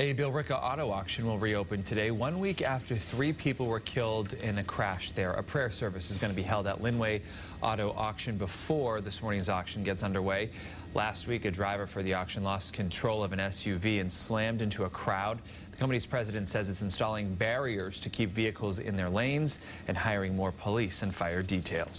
A Billerica auto auction will reopen today, one week after three people were killed in a crash there. A prayer service is going to be held at Lynnway Auto Auction before this morning's auction gets underway. Last week, a driver for the auction lost control of an SUV and slammed into a crowd. The company's president says it's installing barriers to keep vehicles in their lanes and hiring more police and fire details.